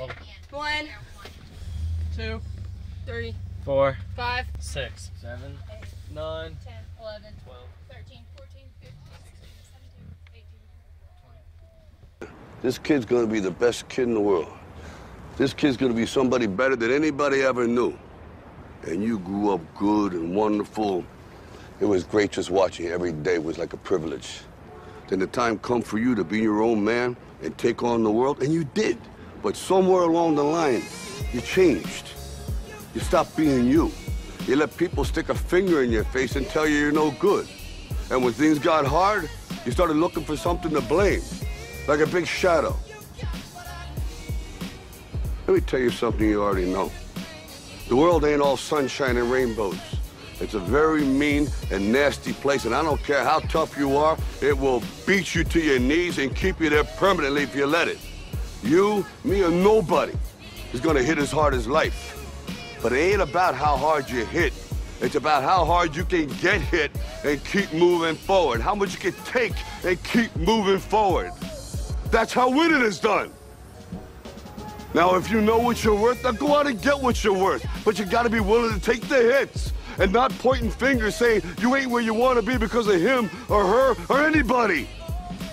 Twelve. One, Two. three, Four. five, Six. Seven. Nine. 10, 11, Twelve. 13, 14, 15, 16, 17, 18. This kid's gonna be the best kid in the world. This kid's gonna be somebody better than anybody ever knew. And you grew up good and wonderful. It was great just watching you every day. It was like a privilege. Then the time come for you to be your own man and take on the world, and you did. But somewhere along the line, you changed. You stopped being you. You let people stick a finger in your face and tell you you're no good. And when things got hard, you started looking for something to blame, like a big shadow. Let me tell you something you already know. The world ain't all sunshine and rainbows. It's a very mean and nasty place, and I don't care how tough you are, it will beat you to your knees and keep you there permanently if you let it. You, me, or nobody is gonna hit as hard as life. But it ain't about how hard you hit. It's about how hard you can get hit and keep moving forward. How much you can take and keep moving forward. That's how winning is done. Now, if you know what you're worth, then go out and get what you're worth. But you gotta be willing to take the hits and not pointing fingers saying you ain't where you wanna be because of him or her or anybody.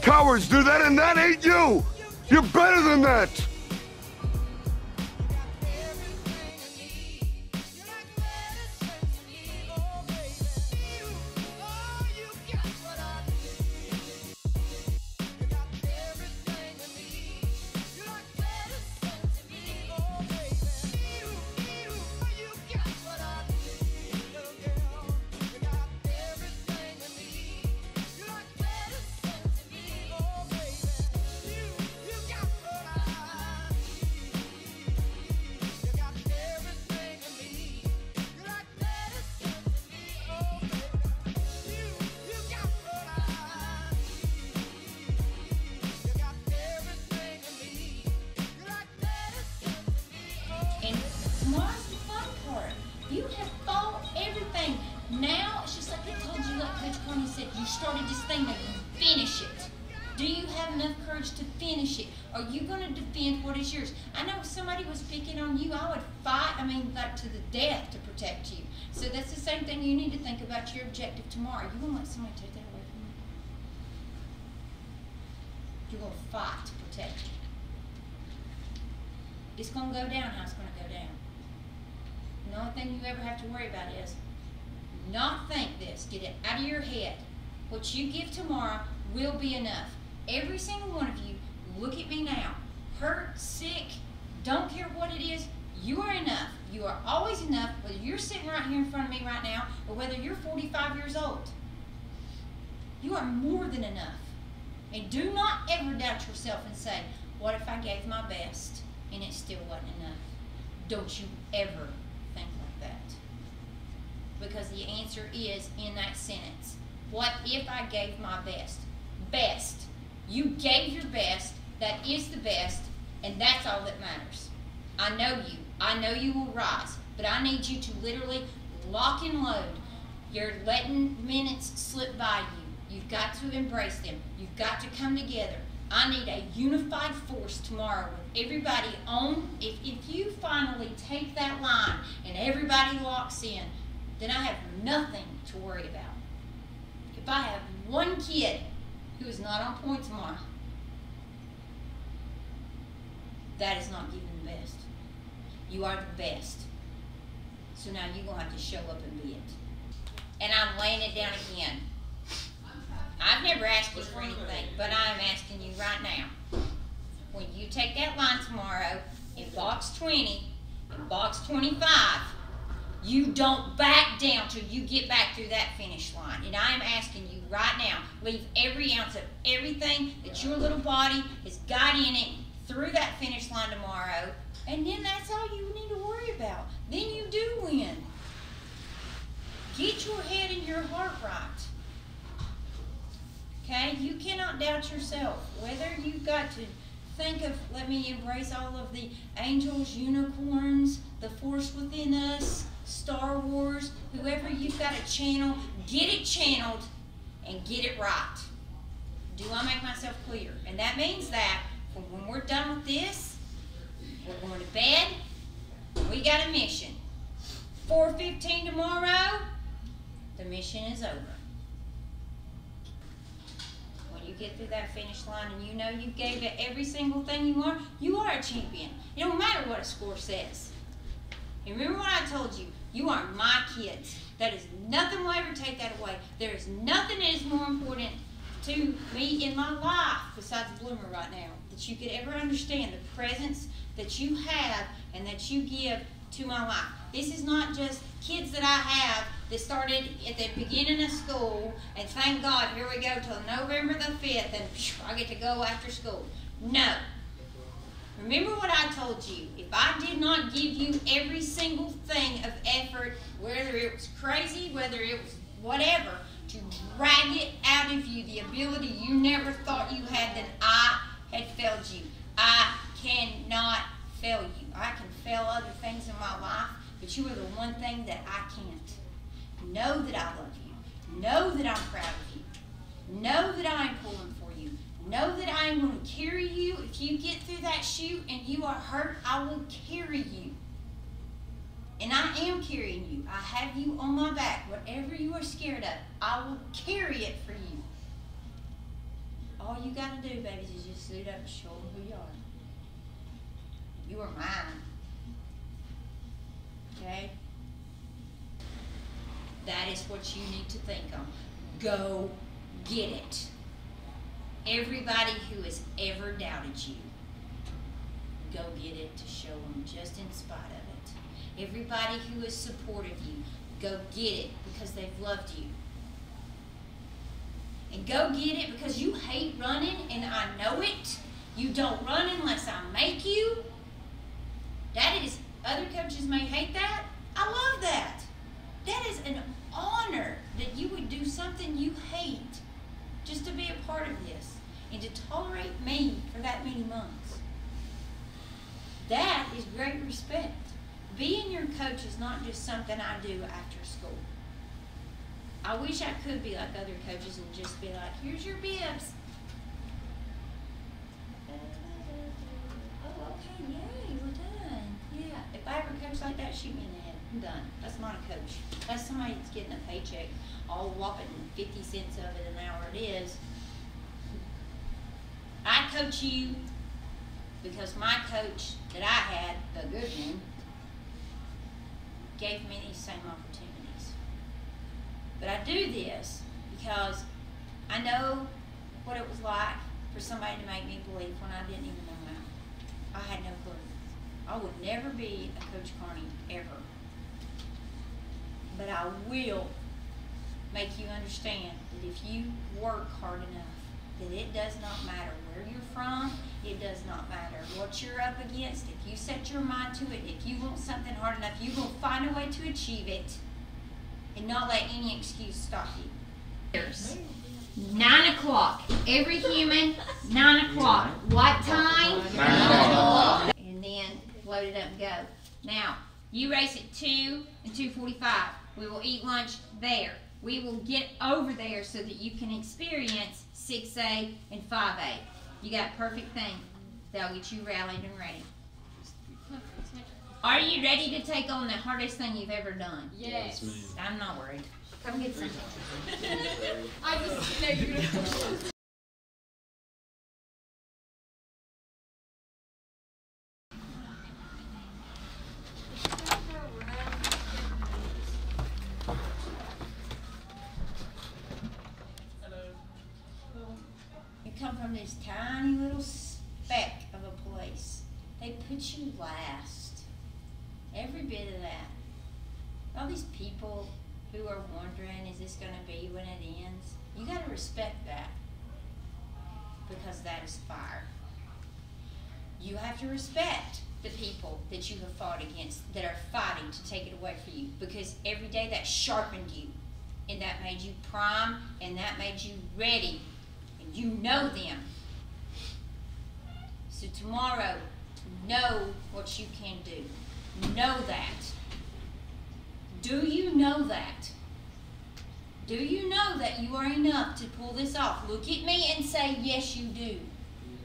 Cowards do that and that ain't you. You're better than that. I know if somebody was picking on you, I would fight, I mean, like to the death to protect you. So that's the same thing you need to think about your objective tomorrow. You to let somebody take that away from you? You're going to fight to protect you. It's going to go down how it's going to go down. The only thing you ever have to worry about is not think this. Get it out of your head. What you give tomorrow will be enough. Every single one of you, look at me now. Hurt, sick, don't care what it is, you are enough. You are always enough, whether you're sitting right here in front of me right now or whether you're 45 years old. You are more than enough. And do not ever doubt yourself and say, What if I gave my best and it still wasn't enough? Don't you ever think like that. Because the answer is in that sentence. What if I gave my best? Best. You gave your best. That is the best. And that's all that matters. I know you. I know you will rise. But I need you to literally lock and load. You're letting minutes slip by you. You've got to embrace them. You've got to come together. I need a unified force tomorrow with everybody on. If, if you finally take that line and everybody locks in, then I have nothing to worry about. If I have one kid who is not on point tomorrow, that is not giving the best. You are the best. So now you're going to have to show up and be it. And I'm laying it down again. I've never asked you for anything, but I'm asking you right now. When you take that line tomorrow in box 20, in box 25, you don't back down till you get back through that finish line. And I am asking you right now, leave every ounce of everything that your little body has got in it through that finish line tomorrow, and then that's all you need to worry about. Then you do win. Get your head and your heart right. Okay? You cannot doubt yourself. Whether you've got to think of, let me embrace all of the angels, unicorns, the force within us, Star Wars, whoever you've got to channel, get it channeled and get it right. Do I make myself clear? And that means that when we're done with this, we're going to bed. We got a mission. 4.15 tomorrow, the mission is over. When you get through that finish line and you know you gave it every single thing you are, you are a champion. It don't matter what a score says. And remember what I told you, you are my kids. That is nothing will ever take that away. There is nothing that is more important to me in my life besides Bloomer right now that you could ever understand the presence that you have and that you give to my life. This is not just kids that I have that started at the beginning of school and thank God here we go till November the 5th and phew, I get to go after school. No. Remember what I told you. If I did not give you every single thing of effort, whether it was crazy, whether it was whatever, to drag it out of you, the ability you never thought you had, then I had failed you. I cannot fail you. I can fail other things in my life, but you are the one thing that I can't. Know that I love you. Know that I'm proud of you. Know that I am pulling for you. Know that I am going to carry you. If you get through that chute and you are hurt, I will carry you. And I am carrying you. I have you on my back. Whatever you are scared of, I will carry it for you. All you got to do, babies, is just suit up and show them who you are. You are mine. Okay? That is what you need to think on. Go get it. Everybody who has ever doubted you, go get it to show them just in spite of it. Everybody who has supported you, go get it because they've loved you. And go get it because you hate running and I know it. You don't run unless I make you. That is, other coaches may hate that. I love that. That is an honor that you would do something you hate just to be a part of this and to tolerate me for that many months. That is great respect. Being your coach is not just something I do after school. I wish I could be like other coaches and just be like, here's your bibs. Oh, okay, yay, we're done. Yeah, if I ever coach like that, shoot me in the head. I'm done. That's not a coach. That's somebody that's getting a paycheck, all whopping 50 cents of it an hour it is. I coach you because my coach that I had, the good one, gave me these same opportunities. But I do this because I know what it was like for somebody to make me believe when I didn't even know how. I had no clue. I would never be a Coach Carney ever. But I will make you understand that if you work hard enough, that it does not matter where you're from, it does not matter what you're up against. If you set your mind to it, if you want something hard enough, you will find a way to achieve it and not let any excuse stop you. Nine o'clock. Every human, nine o'clock. What time? Nine o'clock. And then load it up and go. Now, you race at 2 and 2.45. We will eat lunch there. We will get over there so that you can experience 6A and 5A. You got a perfect thing. They'll get you rallied and ready. Are you ready to take on the hardest thing you've ever done? Yes. I'm not worried. Come get some. I just know you're gonna. You people who are wondering, is this going to be when it ends? You got to respect that because that is fire. You have to respect the people that you have fought against that are fighting to take it away from you because every day that sharpened you and that made you prime and that made you ready and you know them. So tomorrow, know what you can do. Know that. Do you know that? Do you know that you are enough to pull this off? Look at me and say, Yes, you do.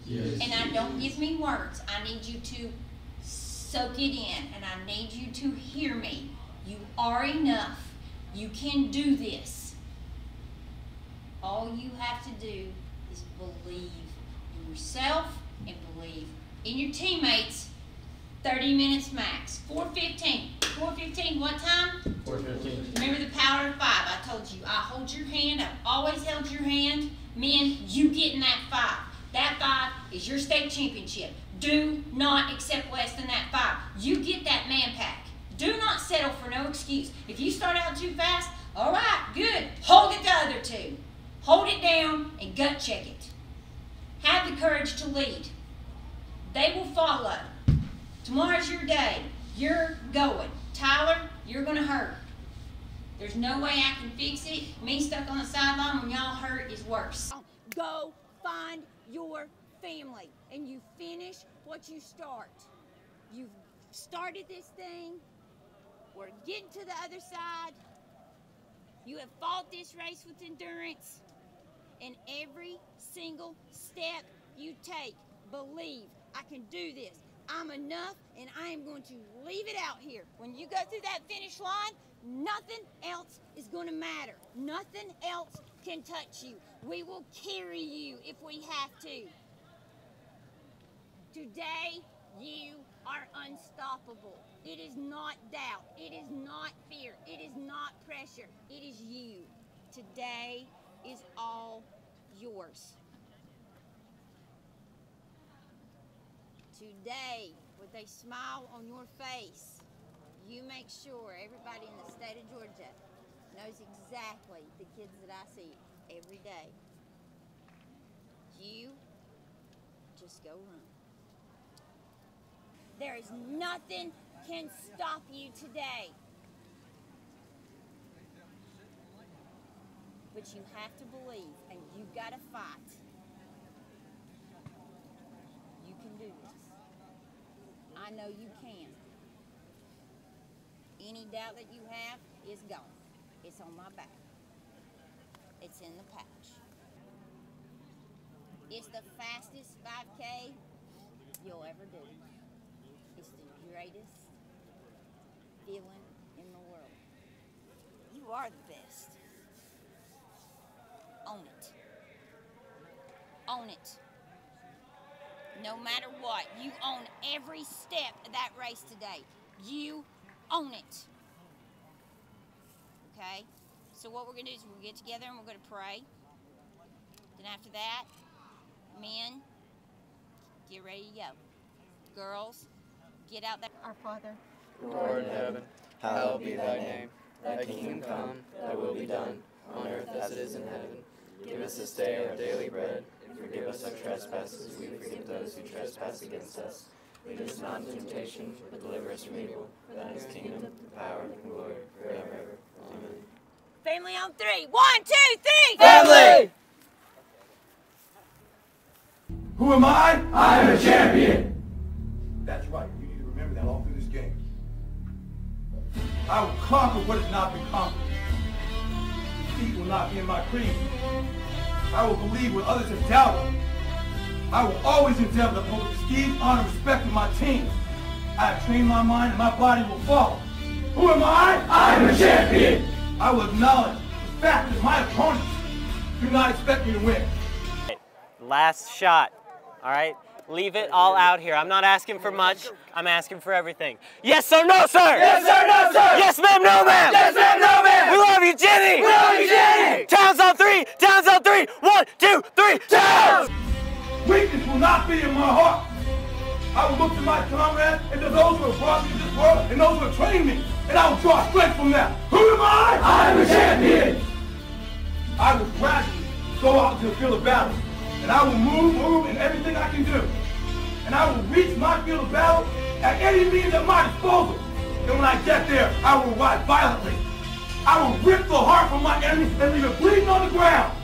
Yes. And I don't give me words. I need you to soak it in and I need you to hear me. You are enough. You can do this. All you have to do is believe in yourself and believe in your teammates. 30 minutes max. 415. 415, what time? 415. Remember the power of five. I told you, I hold your hand. I've always held your hand. Men, you get in that five. That five is your state championship. Do not accept less than that five. You get that man pack. Do not settle for no excuse. If you start out too fast, all right, good. Hold it the other two. Hold it down and gut check it. Have the courage to lead. They will follow. Tomorrow's your day. You're going. Tyler, you're going to hurt. There's no way I can fix it. Me stuck on the sideline when y'all hurt is worse. Go find your family and you finish what you start. You've started this thing. We're getting to the other side. You have fought this race with endurance. And every single step you take, believe I can do this. I'm enough and I am going to leave it out here. When you go through that finish line, nothing else is going to matter. Nothing else can touch you. We will carry you if we have to. Today, you are unstoppable. It is not doubt. It is not fear. It is not pressure. It is you. Today is all yours. Today, with a smile on your face, you make sure everybody in the state of Georgia knows exactly the kids that I see every day. You just go run. There is nothing can stop you today. But you have to believe and you've gotta fight. You can do this. I know you can. Any doubt that you have is gone. It's on my back. It's in the pouch. It's the fastest 5K you'll ever do. It's the greatest feeling in the world. You are the best. Own it. Own it. No matter what, you own every step of that race today. You own it. Okay? So what we're gonna do is we'll get together and we're gonna pray. Then after that, men, get ready to go. Girls, get out there. Our Father. Who art in heaven, hallowed be thy name. Thy kingdom come, thy will be done, on earth as it is in heaven. Give us this day our daily bread, and forgive us our trespasses as we forgive those who trespass against us. Lead us not into temptation, but deliver us from evil. For thine is the kingdom, the power, and glory, forever and ever. Amen. Family on three. One, two, three. Family! Who am I? I am a champion. That's right. You need to remember that all through this game. I will conquer what has not been conquered. Defeat will not be in my creed. I will believe what others have doubted. I will always endeavor to uphold prestige, honor, respect in my team. I have trained my mind and my body will follow. Who am I? I am a champion. I will acknowledge the fact that my opponents do not expect me to win. Last shot. All right? Leave it all out here. I'm not asking for much. I'm asking for everything. Yes or no, sir? Yes, sir, no, sir. Yes, ma'am, no, ma'am. Yes, ma'am, no, ma'am. We love you, Jenny. We love you, Jenny. Towns on three. Towns on three. One, two, three. Towns. Weakness will not be in my heart. I will look to my comrades and to those who have brought me to this world and those who have trained me, and I will draw strength from them. Who am I? I am a champion. I will gradually go out to the field of battle, and I will move, move in everything I can do. And I will reach my field of battle at any means at my disposal. And when I get there, I will ride violently. I will rip the heart from my enemy and leave it bleeding on the ground.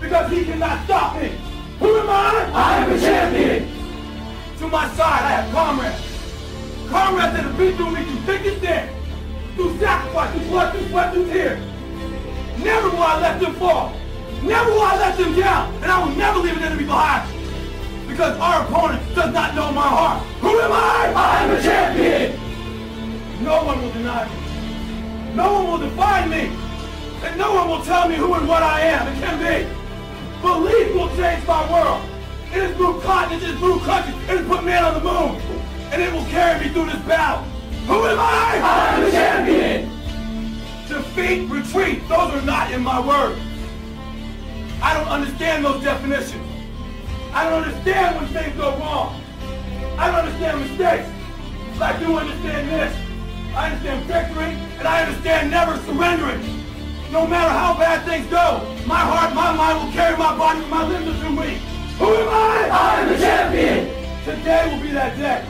Because he cannot stop me. Who am I? I am a champion. To my side, I have comrades. Comrades that have been through me through thick and thin. Through sacrifice, through blood, through sweat, through tears. Never will I let them fall. Never will I let them down. And I will never leave an enemy behind. Because our opponent does not know my heart. Who am I? I am a champion. No one will deny me. No one will define me. And no one will tell me who and what I am. It can be. Belief will change my world. It has moved continents, it has moved countries, it has put man on the moon. And it will carry me through this battle. Who am I? I am the champion. Defeat, retreat, those are not in my words. I don't understand those definitions. I don't understand when things go wrong. I don't understand mistakes. But I do understand this. I understand victory, and I understand never surrendering. No matter how bad things go, my heart, my mind will carry my body when my limbs too weak. Who am I? I am the champion. Today will be that day.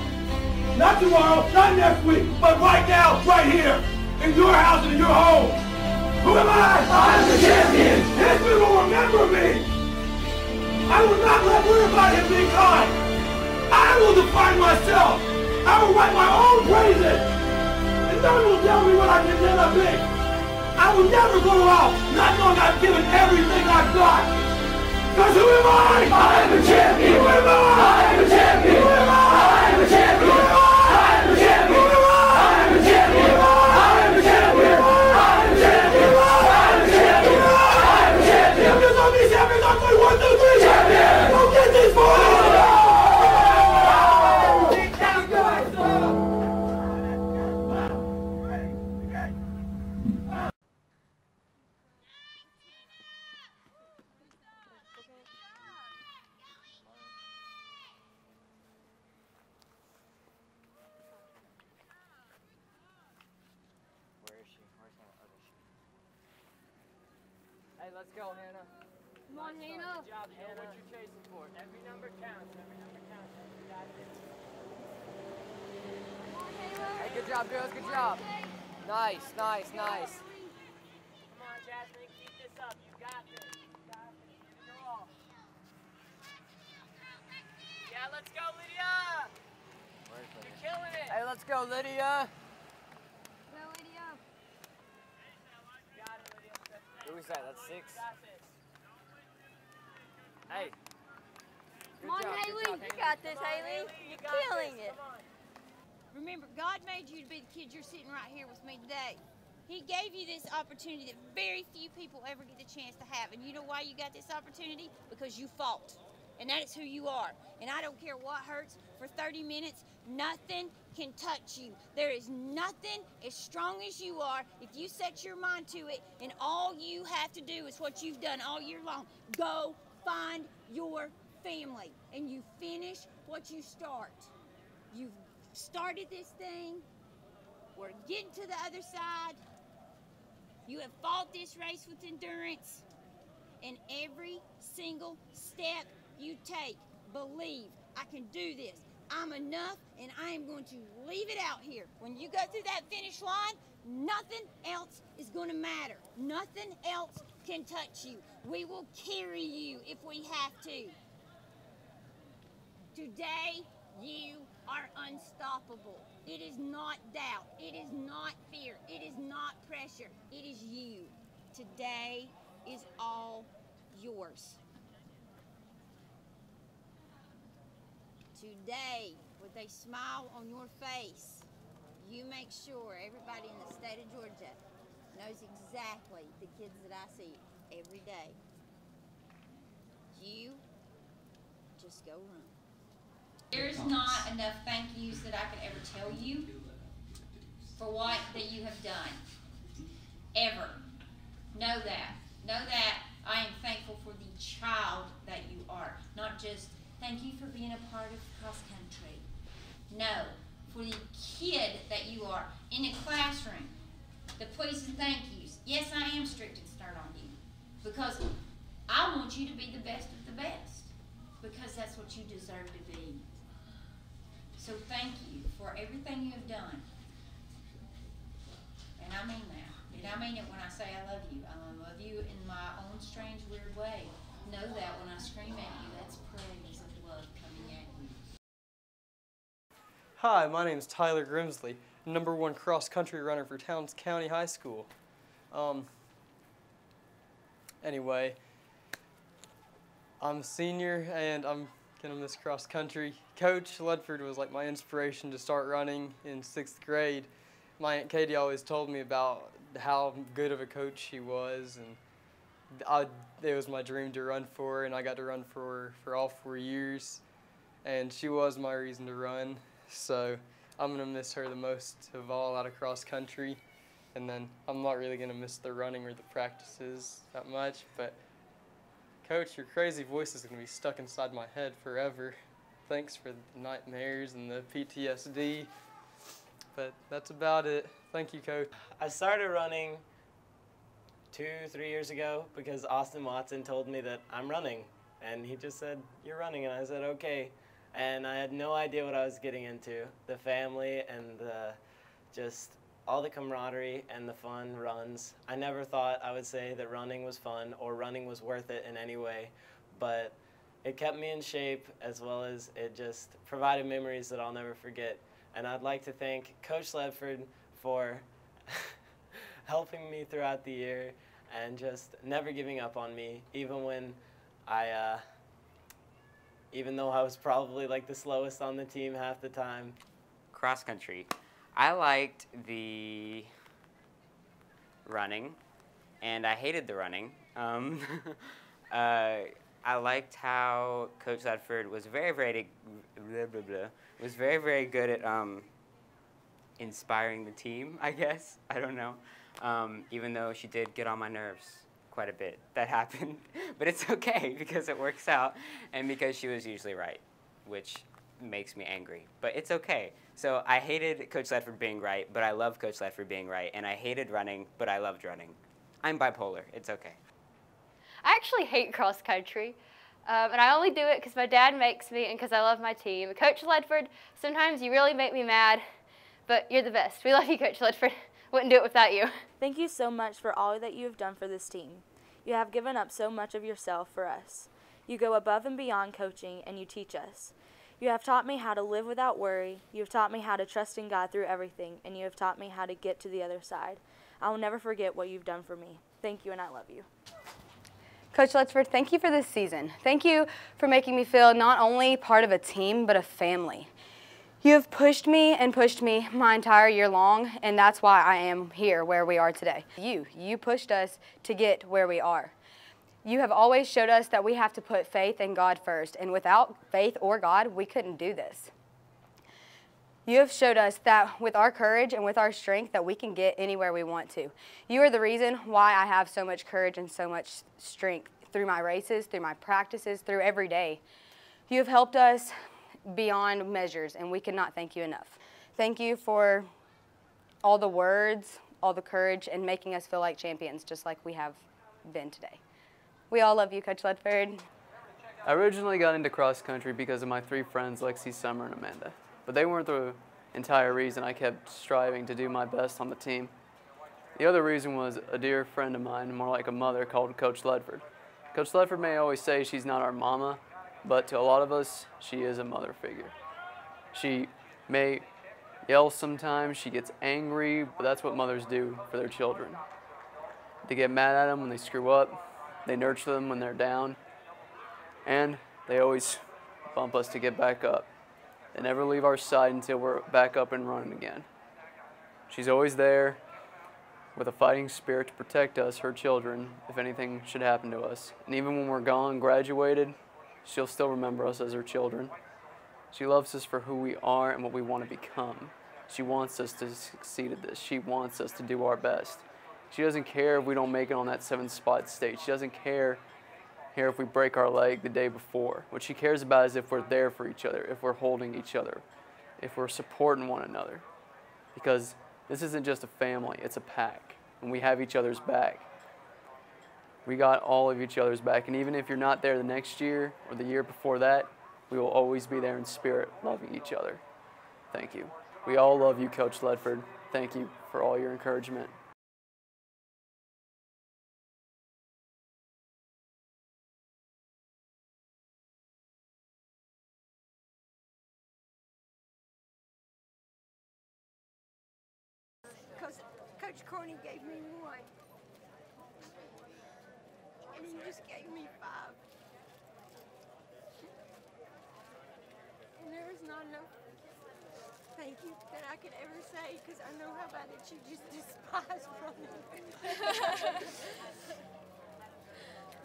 Not tomorrow, not next week, but right now, right here, in your house and in your home. Who am I? I am the champion. History will remember me. I will not let worry about him being kind. I will define myself. I will write my own praises. And no one will tell me what I can never be. I will never go out not knowing I've given everything I've got. Because who am I? I am the champion. Who am I? Job, girls. Good job. Nice, nice, nice. Come on, Jasmine. Keep this up. You got this. You got this. Give it your all. Yeah, let's go, Lydia. You're killing it. Hey, let's go, Lydia. Go, Lydia. Got it, Lydia. Who is that? That's six. This. Hey. Good Come on, job, good Haley. You got this, Come Haley. You You're got killing this. it. Remember, God made you to be the kid you're sitting right here with me today. He gave you this opportunity that very few people ever get the chance to have. And you know why you got this opportunity? Because you fought. And that is who you are. And I don't care what hurts for 30 minutes, nothing can touch you. There is nothing as strong as you are if you set your mind to it. And all you have to do is what you've done all year long go find your family. And you finish what you start. You've started this thing. We're getting to the other side. You have fought this race with endurance. And every single step you take, believe I can do this. I'm enough and I am going to leave it out here. When you go through that finish line, nothing else is going to matter. Nothing else can touch you. We will carry you if we have to. Today, you are unstoppable. It is not doubt. It is not fear. It is not pressure. It is you. Today is all yours. Today, with a smile on your face, you make sure everybody in the state of Georgia knows exactly the kids that I see every day. You just go run. There's not enough thank yous that I could ever tell you for what that you have done. Ever. Know that. Know that I am thankful for the child that you are. Not just thank you for being a part of cross country. No, for the kid that you are in the classroom. The please and thank yous. Yes, I am strict and stern on you because I want you to be the best of the best because that's what you deserve to be. So thank you for everything you have done. And I mean that. And I mean it when I say I love you. I love you in my own strange, weird way. Know that when I scream at you, that's praise of love coming at you. Hi, my name is Tyler Grimsley, number one cross country runner for Towns County High School. Um, anyway, I'm a senior and I'm gonna miss cross country. Coach Ledford was like my inspiration to start running in sixth grade. my Aunt Katie always told me about how good of a coach she was, and I, it was my dream to run for her, and I got to run for her for all four years, and she was my reason to run. So I'm gonna miss her the most of all out of cross country, and then I'm not really gonna miss the running or the practices that much, but. Coach, your crazy voice is going to be stuck inside my head forever. Thanks for the nightmares and the PTSD. But that's about it. Thank you, Coach. I started running two, three years ago because Austin Watson told me that I'm running. And he just said, You're running. And I said, Okay. And I had no idea what I was getting into. The family and the just all the camaraderie and the fun runs. I never thought I would say that running was fun or running was worth it in any way, but it kept me in shape as well as it just provided memories that I'll never forget. And I'd like to thank Coach Ledford for helping me throughout the year and just never giving up on me, even when I, uh, even though I was probably like the slowest on the team half the time. Cross country. I liked the running, and I hated the running. Um, uh, I liked how Coach Ledford was very, very, blah, blah, blah, was very, very good at um, inspiring the team. I guess I don't know. Um, even though she did get on my nerves quite a bit, that happened. but it's okay because it works out, and because she was usually right, which makes me angry. But it's okay. So I hated Coach Ledford being right, but I love Coach Ledford being right. And I hated running, but I loved running. I'm bipolar. It's okay. I actually hate cross country. Um, and I only do it because my dad makes me and because I love my team. Coach Ledford, sometimes you really make me mad, but you're the best. We love you, Coach Ledford. Wouldn't do it without you. Thank you so much for all that you have done for this team. You have given up so much of yourself for us. You go above and beyond coaching and you teach us. You have taught me how to live without worry. You have taught me how to trust in God through everything, and you have taught me how to get to the other side. I will never forget what you've done for me. Thank you, and I love you. Coach Lutzford, thank you for this season. Thank you for making me feel not only part of a team, but a family. You have pushed me and pushed me my entire year long, and that's why I am here where we are today. You, you pushed us to get where we are. You have always showed us that we have to put faith in God first, and without faith or God, we couldn't do this. You have showed us that with our courage and with our strength that we can get anywhere we want to. You are the reason why I have so much courage and so much strength through my races, through my practices, through every day. You have helped us beyond measures, and we cannot thank you enough. Thank you for all the words, all the courage, and making us feel like champions, just like we have been today. We all love you, Coach Ledford. I originally got into cross country because of my three friends, Lexi, Summer, and Amanda. But they weren't the entire reason I kept striving to do my best on the team. The other reason was a dear friend of mine, more like a mother, called Coach Ledford. Coach Ledford may always say she's not our mama, but to a lot of us, she is a mother figure. She may yell sometimes, she gets angry, but that's what mothers do for their children. They get mad at them when they screw up, they nurture them when they're down, and they always bump us to get back up. They never leave our side until we're back up and running again. She's always there with a fighting spirit to protect us, her children, if anything should happen to us. And even when we're gone, graduated, she'll still remember us as her children. She loves us for who we are and what we want to become. She wants us to succeed at this. She wants us to do our best. She doesn't care if we don't make it on that seventh spot stage. She doesn't care here if we break our leg the day before. What she cares about is if we're there for each other, if we're holding each other, if we're supporting one another. Because this isn't just a family, it's a pack, and we have each other's back. We got all of each other's back, and even if you're not there the next year or the year before that, we will always be there in spirit, loving each other. Thank you. We all love you, Coach Ledford. Thank you for all your encouragement. Coach Corney gave me one. And he just gave me five. And there was not enough thank you that I could ever say because I know how bad that you just despise running.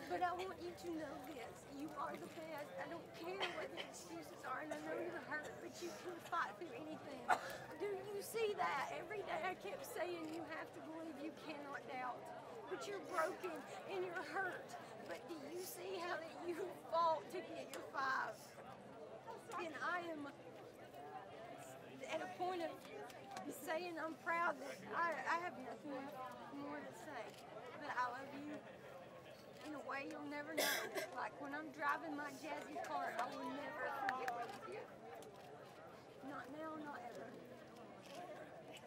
but I want you to know this. You are the best. I don't care what the excuses are, and I know you're hurt, but you can fight through anything. Do you see that? Every day I kept saying you have to believe you cannot doubt. But you're broken and you're hurt. But do you see how that you fought to get your five? And I am at a point of saying I'm proud that I, I have nothing more to say. But I love you in a way you'll never know. Like when I'm driving my jazzy car, I will never forget what you did. Not now, not ever.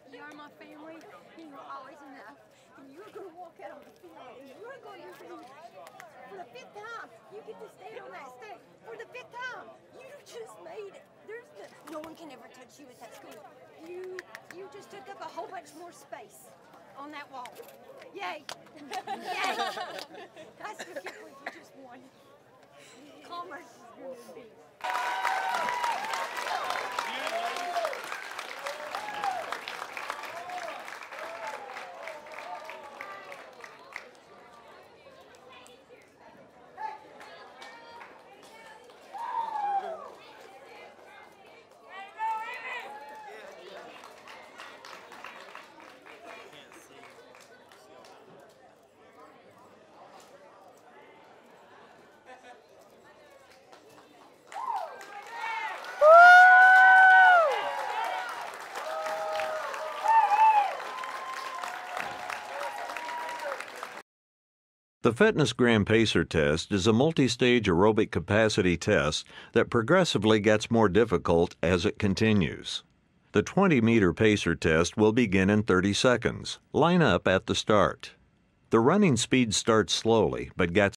You are my family, and you're always enough. And you're going to walk out on the field, and you're going to be, for the fifth time, you get to stand on that stage. For the fifth time, you just made it. There's the, no one can ever touch you at that school. You, you just took up a whole bunch more space on that wall. Yay! Yay! That's still can't you just won. Commerce is going to be. The FitnessGram Pacer test is a multi stage aerobic capacity test that progressively gets more difficult as it continues. The 20 meter pacer test will begin in 30 seconds. Line up at the start. The running speed starts slowly but gets